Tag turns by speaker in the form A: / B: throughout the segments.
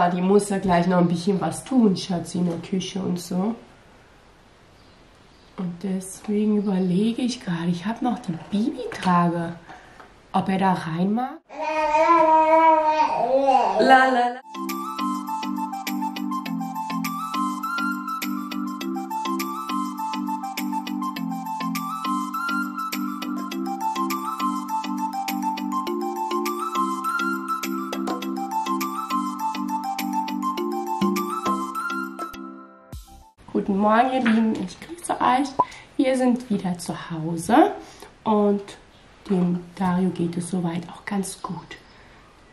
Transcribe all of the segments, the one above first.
A: Mama, die muss ja gleich noch ein bisschen was tun, Schatzi, in der Küche und so. Und deswegen überlege ich gerade, ich habe noch die Bibi-Trage, ob er da rein mag. La, la, la. Morgen, ihr Lieben. Ich grüße euch. Wir sind wieder zu Hause und dem Dario geht es soweit auch ganz gut.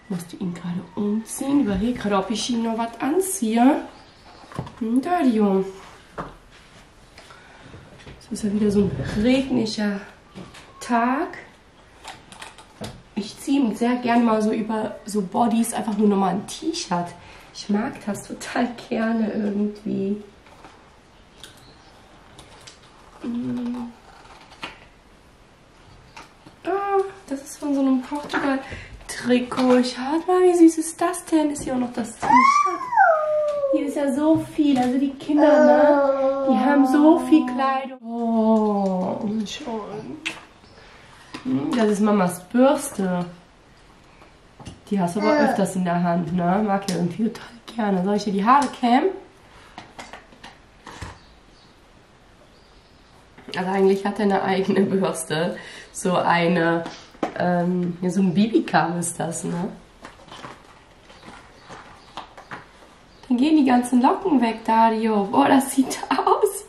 A: Ich musste ihn gerade umziehen. Überlege gerade, ob ich ihm noch was anziehe. Hm, Dario. Es ist ja wieder so ein regnischer Tag. Ich ziehe ihm sehr gern mal so über so Bodies einfach nur nochmal ein T-Shirt. Ich mag das total gerne irgendwie. Ah, das ist von so einem Portugal-Trikot. Schaut mal, wie süß ist das denn? Ist hier auch noch das T-Shirt. Hier ist ja so viel. Also die Kinder, ne? Die haben so viel Kleidung. Oh, schon. Hm, Das ist Mamas Bürste. Die hast du aber öfters in der Hand, ne? Mag ja irgendwie total gerne. Soll ich dir die Haare kämmen? Also eigentlich hat er eine eigene Bürste. So eine, ähm, ja, so ein Bibikam ist das, ne? Dann gehen die ganzen Locken weg, Dario. Boah, das sieht aus.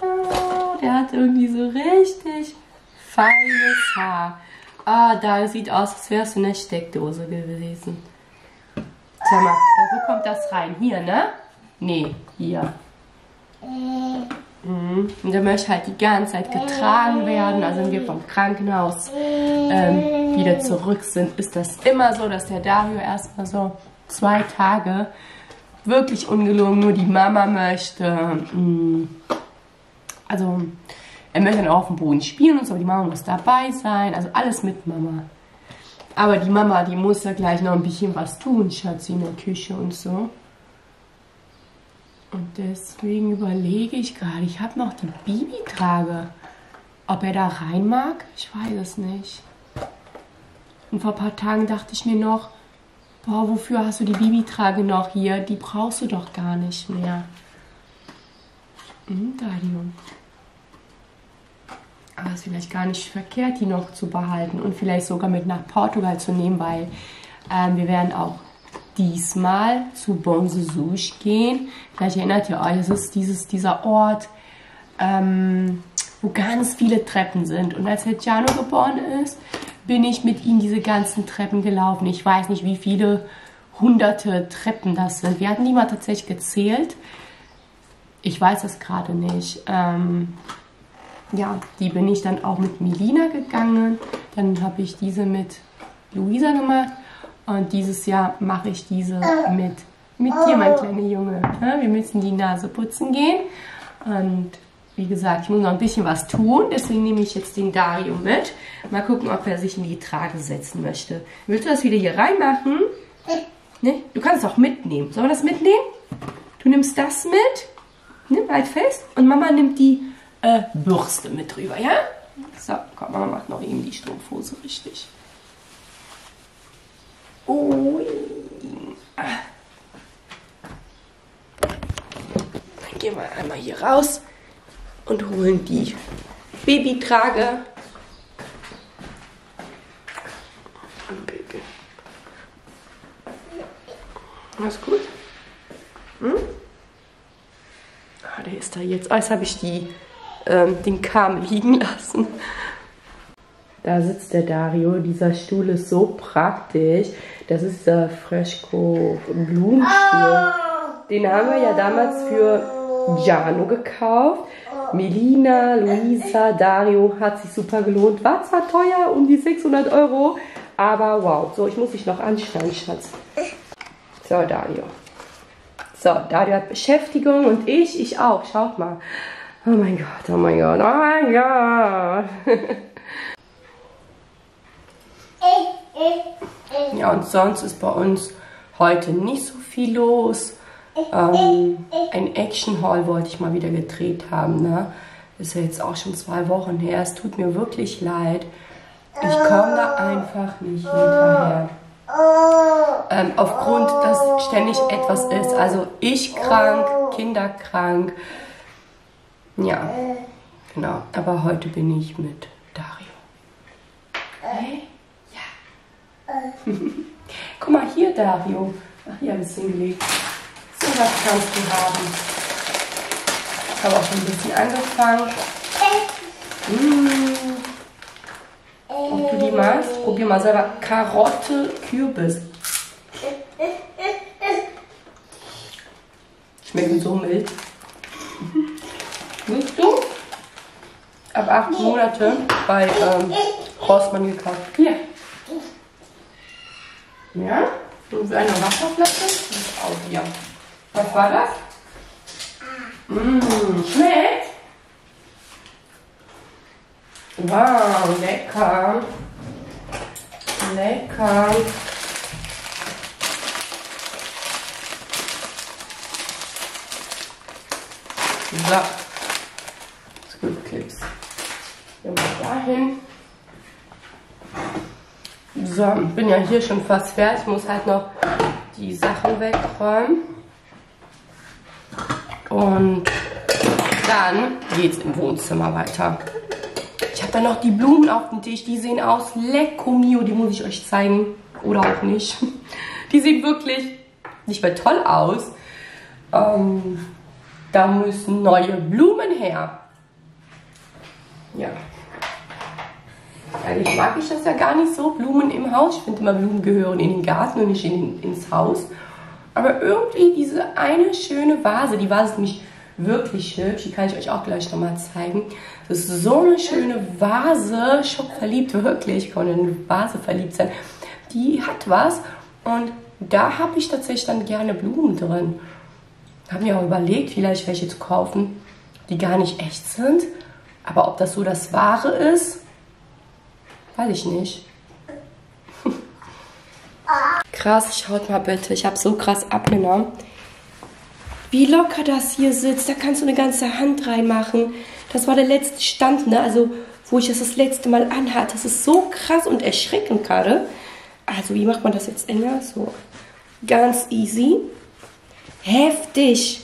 A: oh, der hat irgendwie so richtig feines Haar. Ah, da sieht aus, als wäre es in der Steckdose gewesen. Sag mal, wo kommt das rein? Hier, ne? Nee, hier. Und der möchte halt die ganze Zeit getragen werden. Also wenn wir vom Krankenhaus ähm, wieder zurück sind, ist das immer so, dass der Dario erstmal so zwei Tage wirklich ungelogen nur die Mama möchte. Mhm. Also er möchte dann auch auf dem Boden spielen und so, aber die Mama muss dabei sein. Also alles mit Mama. Aber die Mama, die muss ja gleich noch ein bisschen was tun, Schatzi, in der Küche und so. Und deswegen überlege ich gerade, ich habe noch die Bibi-Trage. Ob er da rein mag? Ich weiß es nicht. Und vor ein paar Tagen dachte ich mir noch, boah, wofür hast du die Bibi-Trage noch hier? Die brauchst du doch gar nicht mehr. Hm, Dario. Aber es ist vielleicht gar nicht verkehrt, die noch zu behalten und vielleicht sogar mit nach Portugal zu nehmen, weil ähm, wir werden auch diesmal zu Bonsesuche gehen. Vielleicht erinnert ihr euch, es ist dieses, dieser Ort, ähm, wo ganz viele Treppen sind. Und als Giano geboren ist, bin ich mit ihm diese ganzen Treppen gelaufen. Ich weiß nicht, wie viele hunderte Treppen das sind. Wir hatten die mal tatsächlich gezählt. Ich weiß es gerade nicht. Ähm, ja, die bin ich dann auch mit Melina gegangen. Dann habe ich diese mit Luisa gemacht. Und dieses Jahr mache ich diese mit, mit dir, mein kleiner Junge. Wir müssen die Nase putzen gehen. Und wie gesagt, ich muss noch ein bisschen was tun. Deswegen nehme ich jetzt den Dario mit. Mal gucken, ob er sich in die Trage setzen möchte. Willst du das wieder hier reinmachen? Ne? Du kannst es auch mitnehmen. Sollen wir das mitnehmen? Du nimmst das mit. Nimm halt fest. Und Mama nimmt die äh, Bürste mit rüber, ja? So, komm, Mama macht noch eben die Strumpfhose richtig. Ui. Dann gehen wir einmal hier raus und holen die Babytrage. Baby. Alles gut? Hm? Ah, der ist da jetzt. Ah, jetzt habe ich die, ähm, den Kamm liegen lassen. Da sitzt der Dario. Dieser Stuhl ist so praktisch. Das ist der Fresco Blumenstuhl. Den haben wir ja damals für Giano gekauft. Melina, Luisa, Dario hat sich super gelohnt. War zwar teuer, um die 600 Euro, aber wow. So, ich muss dich noch anschneiden, Schatz. So, Dario. So, Dario hat Beschäftigung und ich, ich auch. Schaut mal. Oh mein Gott, oh mein Gott, oh mein Gott. Ja, und sonst ist bei uns Heute nicht so viel los. Ähm, ein Action-Haul wollte ich mal wieder gedreht haben. Ne? Ist ja jetzt auch schon zwei Wochen her. Es tut mir wirklich leid. Ich komme da einfach nicht hinterher. Ähm, aufgrund, dass ständig etwas ist. Also ich krank, Kinder krank. Ja, genau. Aber heute bin ich mit Dario. Hey? Guck mal hier, Dario. Ach, hier habe ich es hingelegt. So was kannst du haben. Ich habe auch schon ein bisschen angefangen. Mmh. Ob du die magst? Probier mal selber. Karotte, Kürbis. Schmecken so mild. Willst du? Ab acht Monate bei ähm, Rossmann gekauft. Hier. Ja? Und eine Wasserflasche? Auch hier. Was war das? Mmh, schmeckt? Wow, lecker. Lecker. So. Squid Gehen wir dahin. So, ich bin ja hier schon fast fertig. Muss halt noch die Sachen wegräumen. Und dann geht's im Wohnzimmer weiter. Ich habe da noch die Blumen auf dem Tisch. Die sehen aus lecco mio. Die muss ich euch zeigen. Oder auch nicht. Die sehen wirklich nicht mehr toll aus. Ähm, da müssen neue Blumen her. Ja. Eigentlich mag ich das ja gar nicht so, Blumen im Haus. Ich finde immer, Blumen gehören in den Garten und nicht in, ins Haus. Aber irgendwie diese eine schöne Vase, die Vase ist nämlich wirklich hübsch, die kann ich euch auch gleich nochmal zeigen. Das ist so eine schöne Vase, schockverliebt, wirklich, ich kann in eine Vase verliebt sein. Die hat was und da habe ich tatsächlich dann gerne Blumen drin. Habe mir auch überlegt, vielleicht welche zu kaufen, die gar nicht echt sind. Aber ob das so das Wahre ist, weiß ich nicht. krass, schaut mal bitte, ich habe so krass abgenommen. Wie locker das hier sitzt, da kannst du eine ganze Hand reinmachen. Das war der letzte Stand, ne? Also, wo ich das das letzte Mal anhatte. Das ist so krass und erschreckend gerade. Also, wie macht man das jetzt enger? So, ganz easy. Heftig.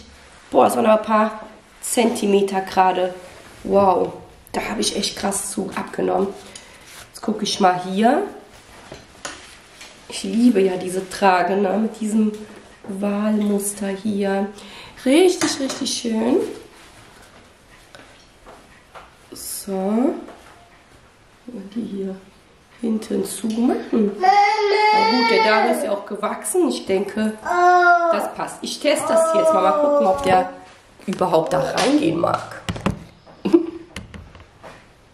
A: Boah, das waren aber ein paar Zentimeter gerade. Wow, da habe ich echt krass Zug abgenommen. Jetzt gucke ich mal hier. Ich liebe ja diese Trage ne? mit diesem Wahlmuster hier. Richtig, richtig schön. So. Die hier hinten zumachen. Na gut, der Dame ist ja auch gewachsen. Ich denke, das passt. Ich teste das jetzt mal. Mal gucken, ob der überhaupt da reingehen mag.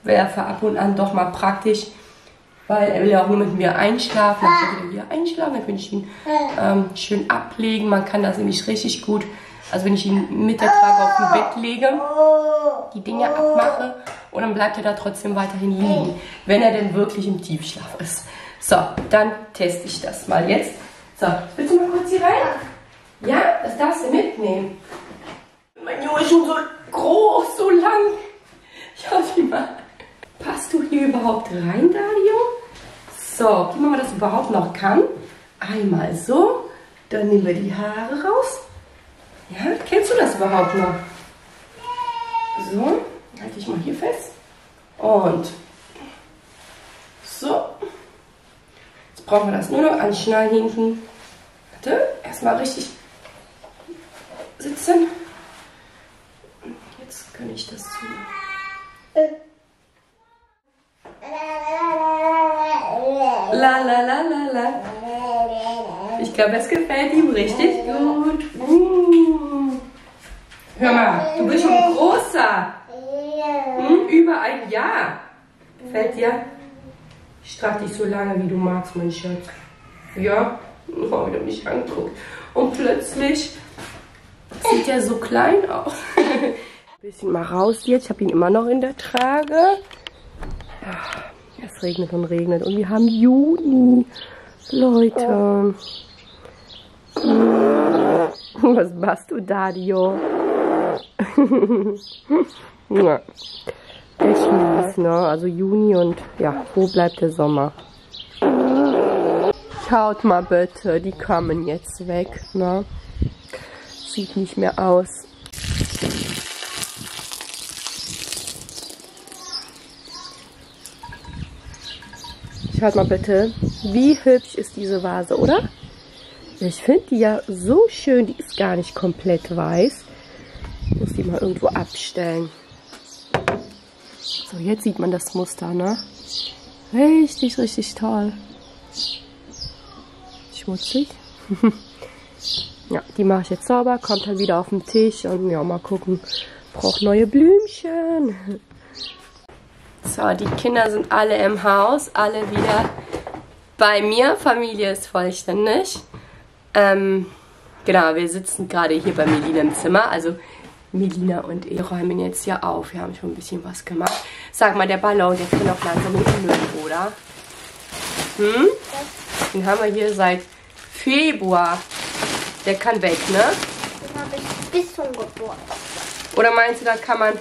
A: Wäre für ab und an doch mal praktisch, weil er will ja auch nur mit mir einschlafen. Dann wieder hier einschlafen, dann kann ich ihn ähm, schön ablegen. Man kann das nämlich richtig gut, also wenn ich ihn mit der Trage auf dem Bett lege, die Dinge abmache und dann bleibt er da trotzdem weiterhin liegen, wenn er denn wirklich im Tiefschlaf ist. So, dann teste ich das mal jetzt. So, willst du mal kurz hier rein? Ja, das darfst du mitnehmen. Mein Junge ist schon so groß, so lang. Schau dich mal. Passt du hier überhaupt rein, Dario? So, guck mal, ob das überhaupt noch kann. Einmal so. Dann nehmen wir die Haare raus. Ja, kennst du das überhaupt noch? So, halte ich mal hier fest. Und so. Jetzt brauchen wir das nur noch anschnallen hinten. Warte, erstmal richtig sitzen. Jetzt kann ich das zu. La la la la la. Ich glaube, es gefällt ihm richtig gut. Uh. Hör mal, du bist schon großer. Hm? Über ein Jahr. Gefällt dir? Ich trage dich so lange, wie du magst, mein Schatz. Ja? Oh, wie du mich anguckt. Und plötzlich sieht er so klein aus. Ein bisschen mal raus jetzt. Ich habe ihn immer noch in der Trage. Es regnet und regnet. Und wir haben Juni. Leute. Was machst du, Dadio? ja. Echt mies, ne? Also Juni und ja, wo bleibt der Sommer? Schaut mal bitte, die kommen jetzt weg, ne? Sieht nicht mehr aus. Schaut mal bitte, wie hübsch ist diese Vase, oder? Ich finde die ja so schön, die ist gar nicht komplett weiß. Ich muss die mal irgendwo abstellen. So, jetzt sieht man das Muster, ne? Richtig, richtig toll. Schmutzig. ja, die mache ich jetzt sauber, kommt dann wieder auf den Tisch und ja, mal gucken. Braucht neue Blümchen. So, die Kinder sind alle im Haus, alle wieder bei mir. Familie ist vollständig. Ähm, genau, wir sitzen gerade hier bei Melina im Zimmer. Also Melina und ich räumen jetzt hier auf. Wir haben schon ein bisschen was gemacht. Sag mal, der Ballon, der kann auch langsam in den Müll, oder? Hm? Den haben wir hier seit Februar. Der kann weg, ne?
B: Den habe ich bis zum Geburtstag.
A: Oder meinst du, da kann man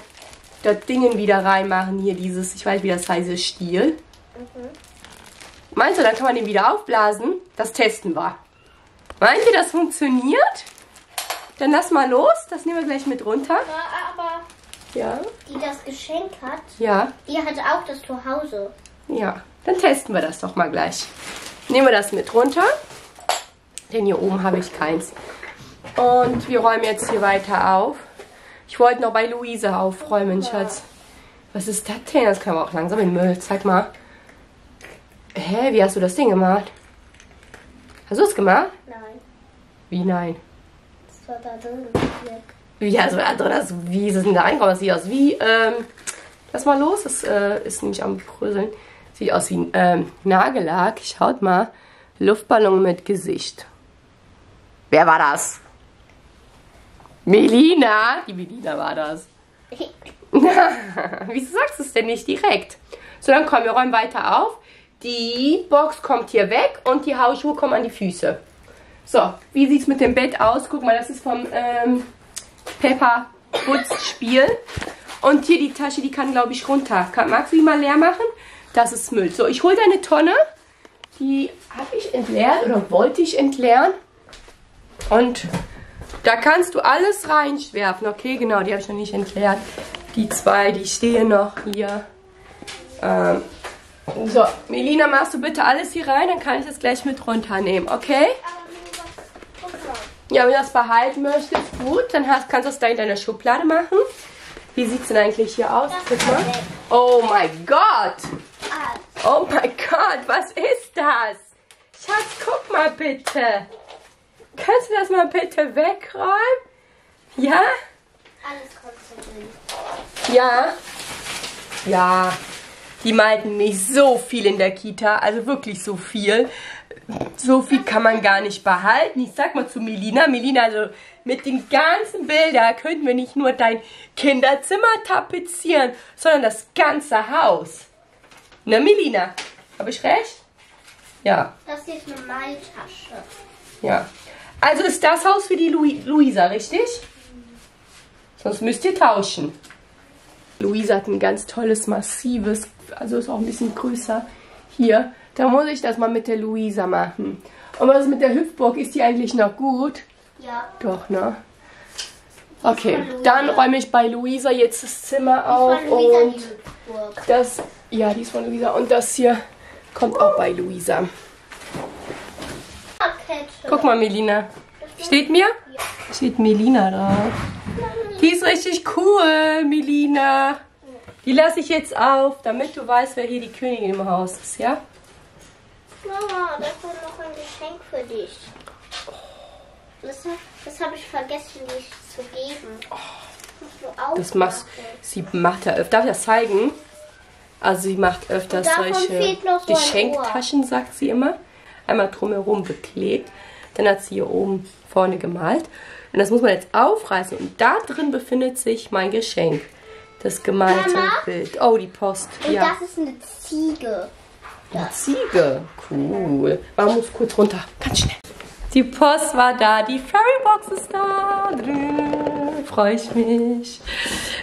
A: das Dingen wieder reinmachen? Hier dieses, ich weiß wie das heißt, Stiel. Mhm. Meinst du, dann kann man den wieder aufblasen? Das testen wir. Meint ihr, das funktioniert? Dann lass mal los, das nehmen wir gleich mit runter.
B: Ja, aber
A: Ja.
B: die das Geschenk hat,
A: Ja,
B: die hat auch das zu Hause.
A: ja. Dann testen wir das doch mal gleich. Nehmen wir das mit runter. Denn hier oben habe ich keins. Und wir räumen jetzt hier weiter auf. Ich wollte noch bei Luise aufräumen, Schatz. Was ist das denn? Das kann man auch langsam in den Müll. Zeig mal. Hä, wie hast du das Ding gemacht? Hast du es gemacht?
B: Nein,
A: Wie nein?
B: das war da drin.
A: Wie, also, also das, wie ist es denn da reingekommen? Das sieht aus wie, ähm, lass mal los, das äh, ist nämlich am Bröseln. Sieht aus wie ein ähm, Nagellack. Schaut mal, Luftballon mit Gesicht. Wer war das? Melina? Die Melina war das. Wieso sagst du es denn nicht direkt? So, dann komm, wir räumen weiter auf. Die Box kommt hier weg und die Hausschuhe kommen an die Füße. So, wie sieht es mit dem Bett aus? Guck mal, das ist vom ähm, Pepper Putzspiel. Und hier die Tasche, die kann, glaube ich, runter. Kann, magst du die mal leer machen? Das ist Müll. So, ich hole deine Tonne. Die habe ich entleert oder wollte ich entleeren. Und da kannst du alles reinschwerfen. Okay, genau, die habe ich noch nicht entleert. Die zwei, die stehen noch hier. Ähm, so, Melina, machst du bitte alles hier rein, dann kann ich das gleich mit runternehmen, okay? Ja, wenn du das behalten möchtest, gut, dann hast, kannst du das da in deiner Schublade machen. Wie sieht es denn eigentlich hier aus? Guck mal. Oh mein Gott! Oh mein Gott, was ist das? Schatz, guck mal bitte. Kannst du das mal bitte wegräumen? Ja?
B: alles kommt so drin.
A: Ja. Ja. Die malten nicht so viel in der Kita, also wirklich so viel. So viel kann man gar nicht behalten. Ich sag mal zu Melina, Melina, also mit den ganzen Bildern könnten wir nicht nur dein Kinderzimmer tapezieren, sondern das ganze Haus. Ne, Melina? Habe ich recht? Ja,
B: Das hier ist eine Maltasche.
A: ja. Also ist das Haus für die Lu Luisa, richtig? Sonst müsst ihr tauschen. Luisa hat ein ganz tolles, massives, also ist auch ein bisschen größer hier. Da muss ich das mal mit der Luisa machen. Und was ist mit der Hüpfburg? Ist die eigentlich noch gut?
B: Ja.
A: Doch, ne? Okay, dann räume ich bei Luisa jetzt das Zimmer auf und das, ja, die ist von Luisa und das hier kommt auch bei Luisa. Guck mal, Melina. Steht mir? Steht Melina drauf. Die ist richtig cool, Melina. Die lasse ich jetzt auf, damit du weißt, wer hier die Königin im Haus ist, ja?
B: Mama, das war noch ein Geschenk für dich. Das, das habe ich vergessen, dir zu geben. Auch
A: Das machst, sie macht ja öfter. Darf ich das zeigen? Also sie macht öfters
B: davon
A: solche
B: so
A: Geschenktaschen, sagt sie immer. Einmal drumherum beklebt. Dann hat sie hier oben vorne gemalt. Und das muss man jetzt aufreißen. Und da drin befindet sich mein Geschenk. Das gemalte
B: Mama?
A: Bild. Oh, die Post.
B: Und
A: ja.
B: das ist eine Ziege.
A: Eine Ziege. Cool. Man muss kurz runter. Ganz schnell. Die Post war da, die Fairybox ist da. Freue ich mich.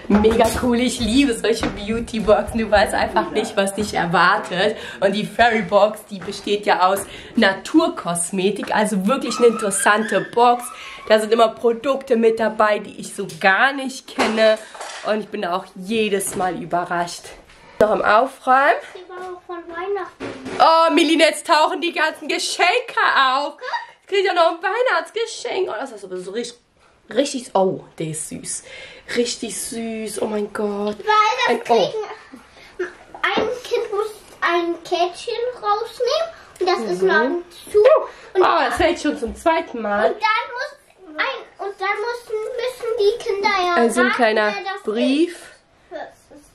A: Mega cool, ich liebe solche Beautyboxen. Du weißt einfach nicht, was dich erwartet. Und die Fairybox, die besteht ja aus Naturkosmetik, also wirklich eine interessante Box. Da sind immer Produkte mit dabei, die ich so gar nicht kenne. Und ich bin auch jedes Mal überrascht. Noch im Aufräumen.
B: Die war auch von Weihnachten.
A: Oh, Melina, jetzt tauchen die ganzen Geschenke auf. Ich kriege ja noch ein Weihnachtsgeschenk. Oh, das ist aber so richtig, richtig, oh, der ist süß. Richtig süß, oh mein Gott.
B: Weil
A: Ein-
B: das
A: oh.
B: kriegen, ein Kind muss ein Kätzchen rausnehmen und das ist
A: Mhm.
B: lang zu. Und,
A: Oh, das fällt schon zum zweiten Mal.
B: und dann muss ein, und dann müssen, müssen die Kinder ja
A: Also ein kleiner Brief?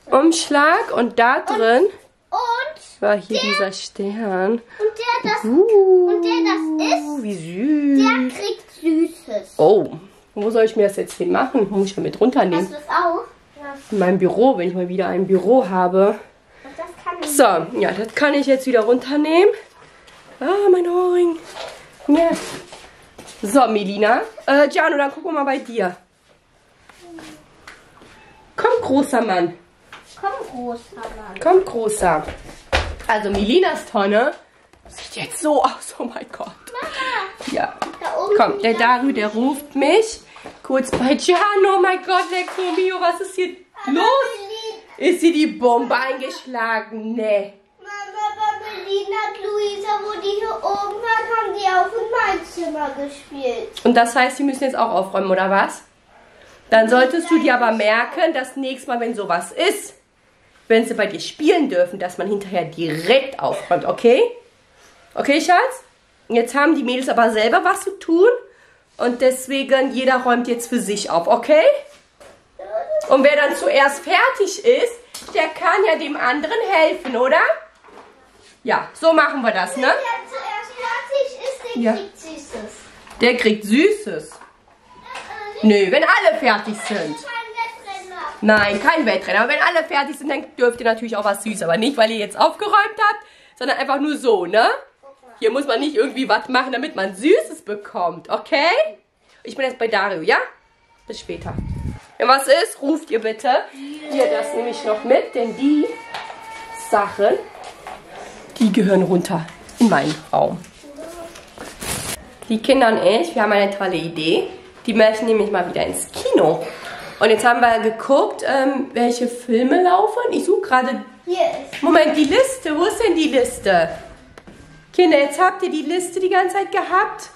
A: Umschlag und da drin
B: Und,
A: war hier dieser Stern.
B: und der das,
A: Uh,
B: und der das ist,
A: wie
B: der
A: süß.
B: kriegt Süßes.
A: Oh, wo soll ich mir das jetzt hin machen? Muss ich ja mit
B: Hast
A: runternehmen.
B: du das auch? Ja,
A: In meinem Büro, wenn ich mal wieder ein Büro habe. So, ja, das kann ich jetzt wieder runternehmen. Ah, mein Ohrring. Ja. So, Melina. Äh, Giano, dann gucken wir mal bei dir. Komm, großer Mann.
B: Komm, großer Mann.
A: Komm, großer. Also, Melinas Tonne sieht jetzt so aus. Oh mein Gott.
B: Mama,
A: Ja. Komm, der
B: die
A: Daru, der ruft mich. Kurz bei Giano. Oh mein Gott, Lecco mio, was ist hier los? Ist hier die Bombe eingeschlagen? Nee.
B: Mama, bei Berlin und Luisa, wo die hier oben waren, haben die auch in mein Zimmer gespielt.
A: Und das heißt, sie müssen jetzt auch aufräumen, oder was? Dann solltest du dir aber merken, dass nächstes Mal, wenn sowas ist, wenn sie bei dir spielen dürfen, dass man hinterher direkt aufräumt, okay? Okay, Schatz? Jetzt haben die Mädels aber selber was zu tun und deswegen jeder räumt jetzt für sich auf, okay? Und wer dann zuerst fertig ist, der kann ja dem anderen helfen, oder? Ja, so machen wir das, ne?
B: Wer zuerst fertig ist, der
A: Ja.
B: kriegt Süßes.
A: Der kriegt Süßes. Nö, wenn alle fertig sind. Nein, kein Wettrennen. Aber wenn alle fertig sind, dann dürft ihr natürlich auch was Süßes. Aber nicht, weil ihr jetzt aufgeräumt habt, sondern einfach nur so, ne? Hier muss man nicht irgendwie was machen, damit man Süßes bekommt, okay? Ich bin jetzt bei Dario, ja? Bis später. Wenn was ist, ruft ihr bitte. Hier, das nehme ich noch mit, denn die Sachen, die gehören runter in meinen Raum. Die Kinder und ich, wir haben eine tolle Idee. Die möchten nämlich mal wieder ins Kino. Und jetzt haben wir geguckt, ähm, welche Filme laufen. Ich suche gerade.
B: Ist.
A: Moment, die Liste. Wo ist denn die Liste? Kinder, jetzt habt ihr die Liste die ganze Zeit gehabt,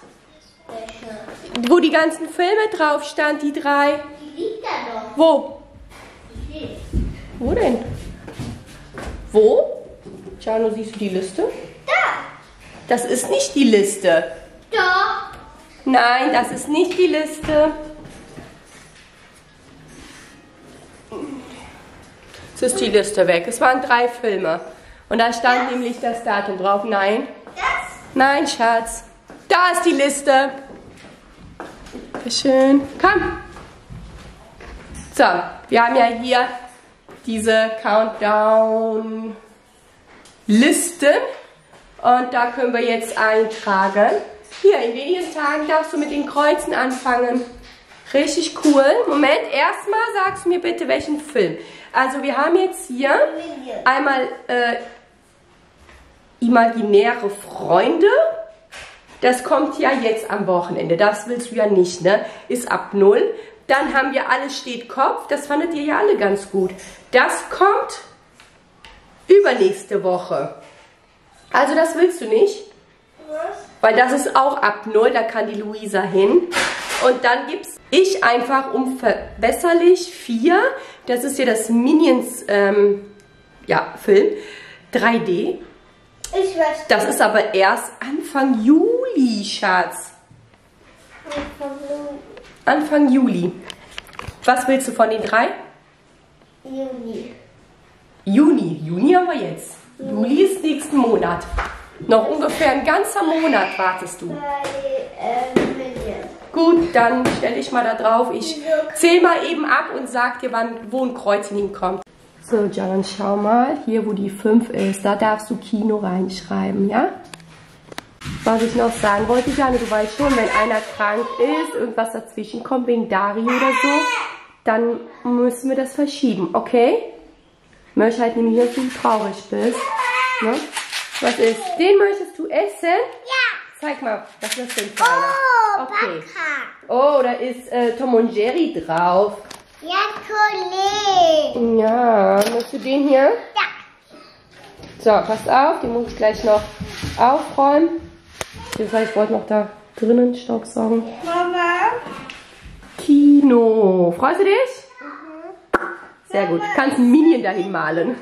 B: Welche?
A: wo die ganzen Filme drauf stand, die drei.
B: Die liegt da doch.
A: Wo?
B: Hier.
A: Wo denn? Wo? Jano, siehst du die Liste?
B: Da.
A: Das ist nicht die Liste.
B: Doch.
A: Nein, das ist nicht die Liste. Es ist die Liste weg. Es waren drei Filme. Und da stand nämlich das Datum drauf. Nein. Nein, Schatz. Da ist die Liste. Sehr schön. Komm. So, wir haben ja hier diese Countdown-Listen. Und da können wir jetzt eintragen. Hier, in wenigen Tagen darfst du mit den Kreuzen anfangen. Richtig cool. Moment, erstmal sagst du mir bitte, welchen Film. Also wir haben jetzt hier einmal äh, imaginäre Freunde. Das kommt ja jetzt am Wochenende. Das willst du ja nicht, ne? Ist ab null. Dann haben wir Alles steht Kopf. Das fandet ihr ja alle ganz gut. Das kommt übernächste Woche. Also das willst du nicht?
B: Was?
A: Weil das ist auch ab null, da kann die Luisa hin. Und dann gibt's Ich einfach unverbesserlich 4. Das ist ja das Minions ähm, ja, Film 3D.
B: Ich weiß.
A: Das ist aber erst Anfang Juli, Schatz. Anfang Juli. Was willst du von den drei?
B: Juni.
A: Juni. Juni haben wir jetzt. Juli ist nächsten Monat. Noch ungefähr ein ganzer Monat wartest du.
B: Bei äh.
A: Gut, dann stelle ich mal da drauf. Ich zähle mal eben ab und sag dir, wann, wo ein Kreuz hinkommt. So, John, schau mal. Hier, wo die 5 ist, da darfst du Kino reinschreiben, ja? Was ich noch sagen wollte, Jane, du weißt schon, wenn einer krank ist, irgendwas dazwischen kommt wegen Dario oder so, dann müssen wir das verschieben, okay? Ich möchte halt nämlich, dass du traurig bist. Ne? Was ist? Den möchtest du essen?
B: Ja.
A: Zeig mal, was ist das denn für einer?
B: Oh,
A: Okay. Oh, da ist äh, Tom und Jerry drauf.
B: Ja, Kollege.
A: Ja, möchtest du den hier?
B: Ja.
A: So, pass auf, den muss ich gleich noch aufräumen. Ich wollte noch da drinnen Staubsaugen.
B: Mama.
A: Kino. Freust du dich? Sehr gut. Kannst ein Minion dahin malen.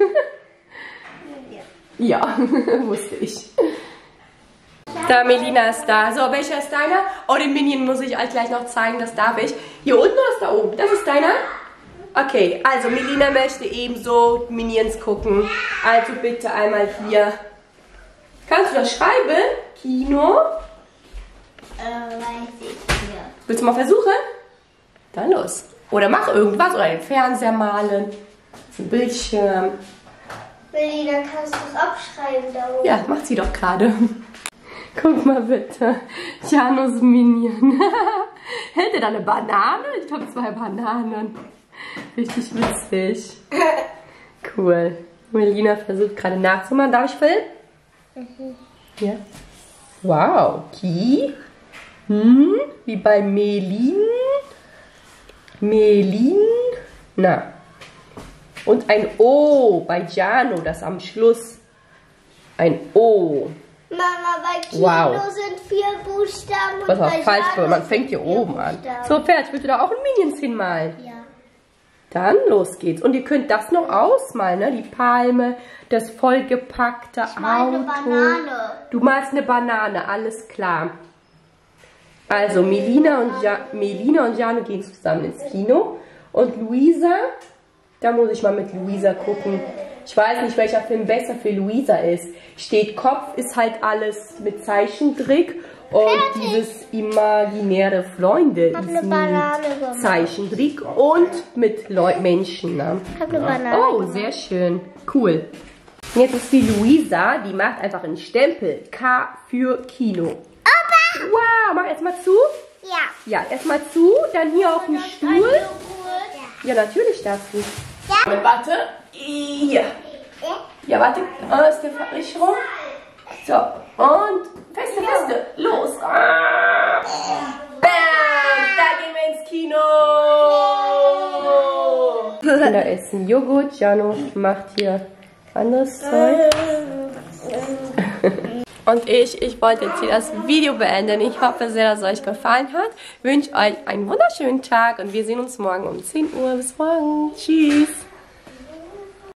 A: ja, wusste ich. Da, Melina ist da. So, welcher ist deiner? Oh, den Minion muss ich euch gleich noch zeigen, das darf ich. Hier unten oder ist da oben? Das ist deiner? Okay, also Melina möchte ebenso Minions gucken. Also bitte einmal hier. Kannst du das schreiben? Kino.
B: Äh, weiß ich nicht.
A: Willst du mal versuchen? Dann los. Oder mach irgendwas oder den Fernseher malen. Ein Bildschirm.
B: Dann kannst du es abschreiben da oben.
A: Ja, macht sie doch gerade. Guck mal bitte. Janus Minion. Hält er da eine Banane? Ich habe zwei Bananen. Richtig witzig. Cool. Melina versucht gerade nachzumachen. Darf ich filmen? Ja. Wow. Ki. Hm. Wie bei Melin. Melin. Na. Und ein O bei Jano, das am Schluss. Ein O.
B: Mama, bei Kino
A: Wow.
B: sind vier Buchstaben
A: Was war
B: bei
A: falsch,
B: Jano
A: man fängt hier oben an.
B: Buchstaben.
A: So, Pferd, willst du da auch ein Minions hinmalen?
B: Ja.
A: Dann los geht's. Und ihr könnt das noch ausmalen, ne? Die Palme, das vollgepackte
B: Mal
A: Auto.
B: eine Banane.
A: Du malst eine Banane, alles klar. Also, Melina und, ja Melina und Jano gehen zusammen ins Kino. Und Luisa, da muss ich mal mit Luisa gucken. Ich weiß nicht, welcher Film besser für Luisa ist. Steht Kopf, ist halt alles mit Zeichentrick. Und dieses imaginäre Freunde
B: Hab
A: ist mit. Zeichentrick und mit Leu Menschen. Ne?
B: Ich habe eine Banane.
A: Oh, sehr schön. Cool. Und Jetzt ist die Luisa, die macht einfach einen Stempel. K für Kino.
B: Opa!
A: Wow, mach erstmal zu.
B: Ja.
A: Ja, erstmal zu, dann hier auf den Stuhl. Ja, natürlich darfst du.
B: Ja.
A: Warte. Ja. Ja, warte. Aus der Versicherung. So, und feste, feste. Los. Ah. Bam, da gehen wir ins Kino. Kinder essen Joghurt. Jano macht hier anderes Zeug. Und ich, ich wollte jetzt hier das Video beenden. Ich hoffe sehr, dass es euch gefallen hat. Wünsche euch einen wunderschönen Tag und wir sehen uns morgen um 10 Uhr. Bis morgen. Tschüss.